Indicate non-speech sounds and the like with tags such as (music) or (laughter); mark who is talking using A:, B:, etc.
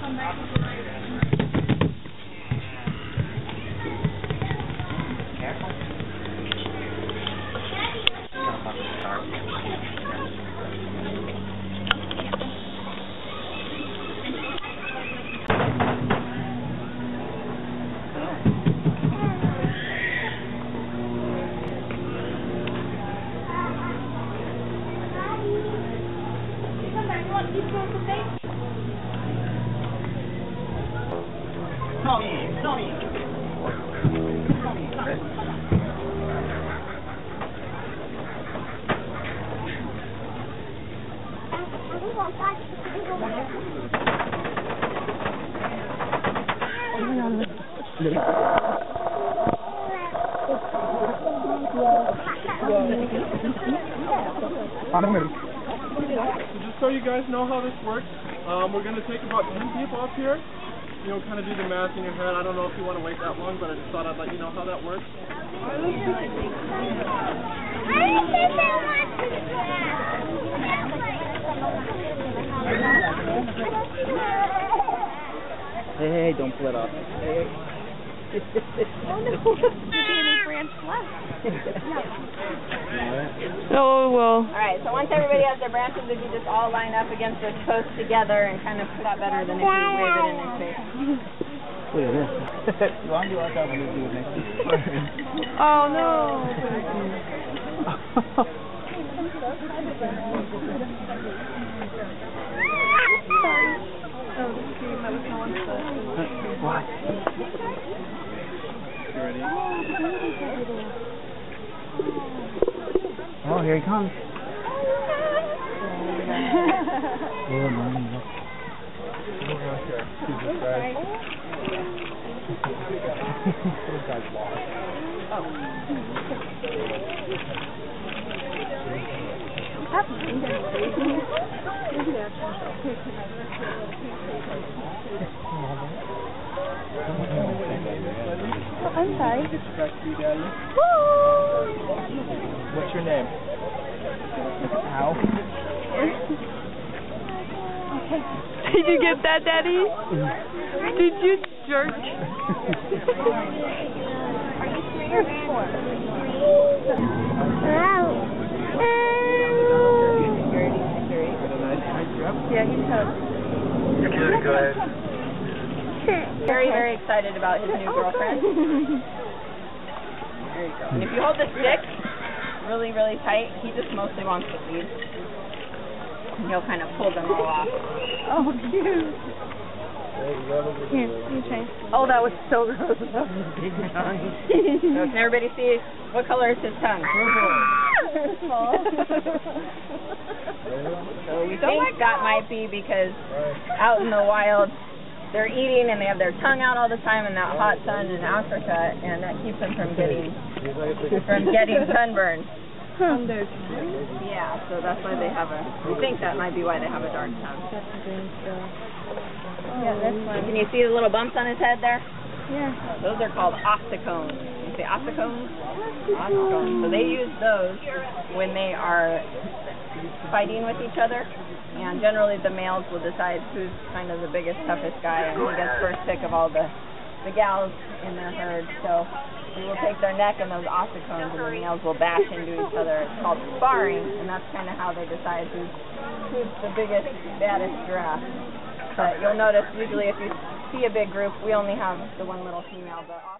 A: Tommy, Tommy.
B: Just so you guys know how this works, um, we're going to take about 10 people up here. You know, kind of do the math in your head. I don't know if you want to wait that long, but I just thought I'd let you know how that works.
A: Hey, hey, don't split up. Hey,
C: Oh, (laughs) (laughs) well.
D: All right, so once everybody has their branches, if you just all line up against their posts together and kind of put that better than if you wave it in their face.
A: Look at this. you want to watch out when do it next to you.
C: Oh, no. (laughs)
A: What? Oh, here he comes. oh, mommy, look.
B: Jesus Christ.
A: Little guy's lost.
C: I'm sorry.
B: Back to you, Daddy. What's your name?
A: Ow.
C: Did you get that, Daddy? Did you jerk? Yeah, he's toast. (laughs)
D: Very, very excited about his new girlfriend. There you go. And if you hold the stick really, really tight, he just mostly wants to lead. And he'll kind of pull them all off.
C: Oh, cute. Here, you try.
D: Oh, that was so gross. (laughs) Big So (laughs) can everybody see what color is his tongue? so we think that might be because out in the wild they're eating and they have their tongue out all the time in that hot sun in Africa and that keeps them from getting from getting sunburned. Yeah, so that's why they have a we think that might be why they have a dark tongue.
C: Yeah, that's fine.
D: Can you see the little bumps on his head there?
C: Yeah.
D: Those are called ossicones. Say ossicones? Ossicones. So they use those when they are fighting with each other. And generally the males will decide who's kind of the biggest, toughest guy, and he gets first pick of all the, the gals in their herd. So we will take their neck and those ossicones, and the males will bash into each other. It's called sparring, and that's kind of how they decide who's, who's the biggest, baddest giraffe. But you'll notice usually if you see a big group, we only have the one little female. The